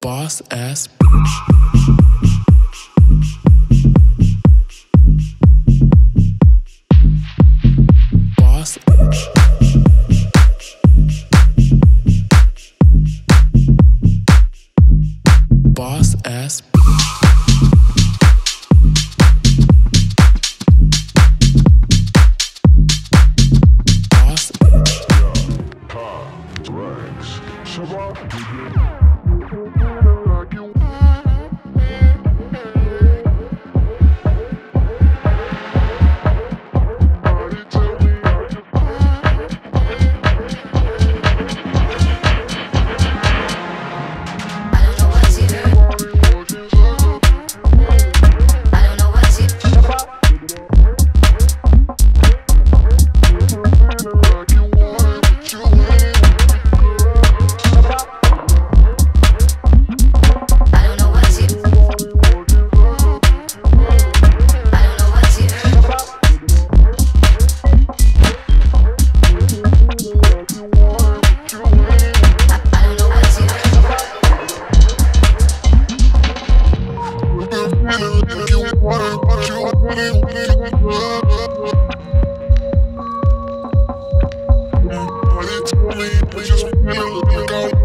boss ass bitch. Boss bitch. Boss ass bitch. Boss bitch. Top Thank you.